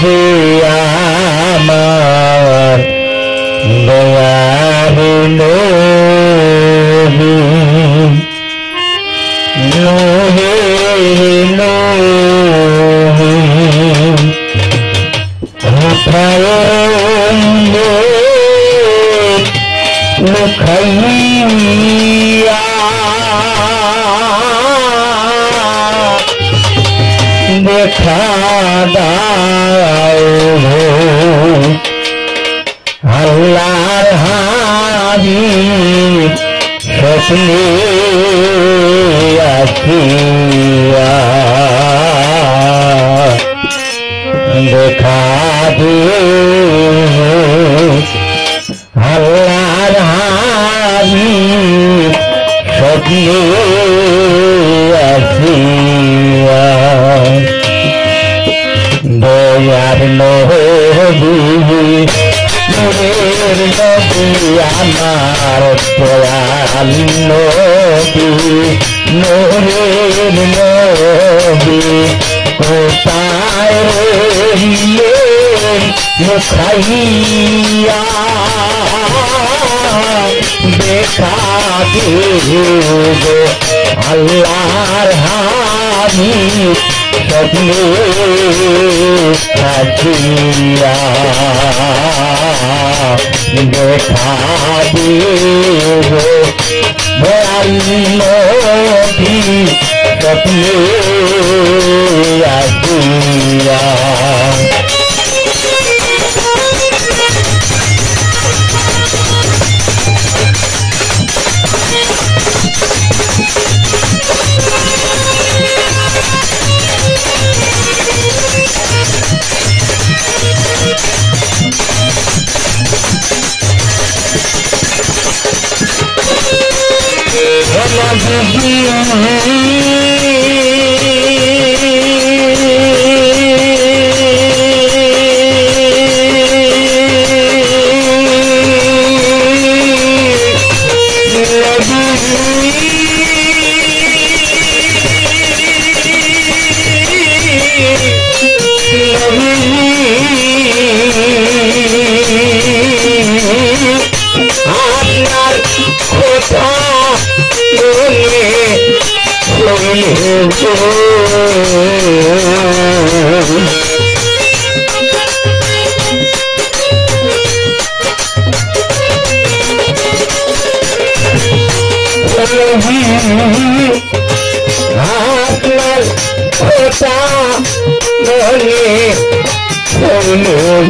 যে আমার দয়াহীন নহে নহে দেখা দাও আল্লাহর হাবি স্বপ্নে আসিয়া। দেখা আল্লাহর হাবি স্বপ্নে নূরের নবী আমার দয়াল নবী নূরের নবী কোথায় দেব আল্লাহর হামি স্বপ্নে থাকিয়া দেখা দেব ভয়াল নদী স্বপ্নে Amen. নদী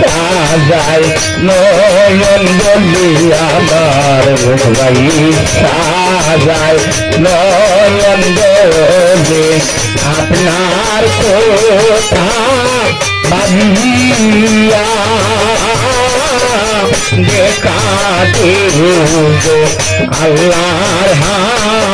সাজায় নয়ন বলি আমার ভাই সাজায় নয়ন বলে আপনার কথা বাজিয়া দেখা দেব আল্লাহর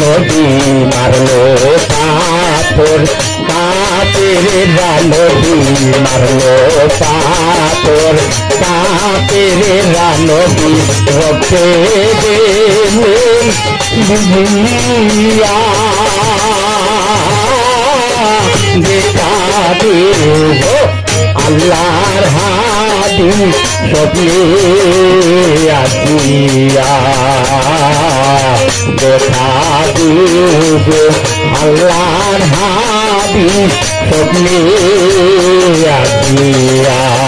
নদী মারলো পাথর কাপের রানবি মারলো পাথর রানবি রক্তে দিলেন বুঝিয়া দেখা দেব আল্লাহর হাদি স্বপ্নে আসিয়া আসিয়া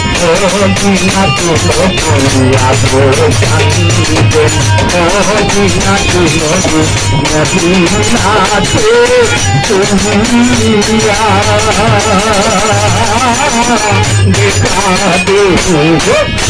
जीना तुझो पूरा हो जाते ओ जीना तुझो नदी नाते तुहिया दिखा दे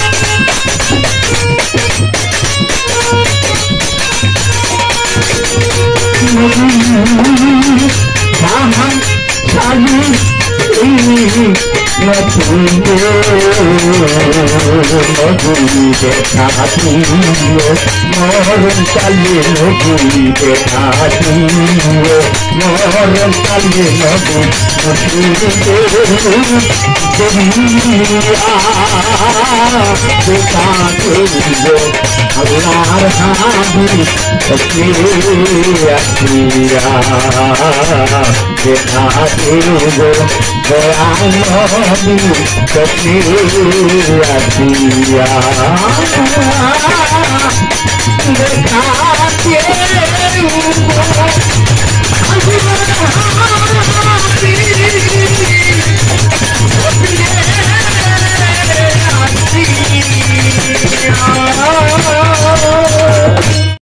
گرو بيٽا ٿي چال گرو بيٽا ٿي لڳي مٿي اگهه جيڪا ديو جئي कश्मीर कश्मीर